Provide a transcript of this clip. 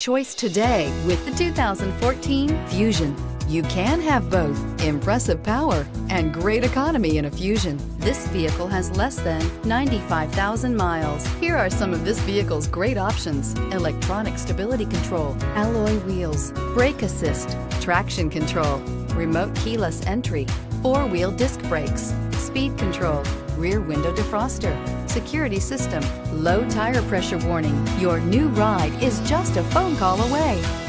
choice today with the 2014 Fusion. You can have both impressive power and great economy in a Fusion. This vehicle has less than 95,000 miles. Here are some of this vehicle's great options. Electronic stability control, alloy wheels, brake assist, traction control, remote keyless entry, four-wheel disc brakes, speed control, rear window defroster, security system, low tire pressure warning. Your new ride is just a phone call away.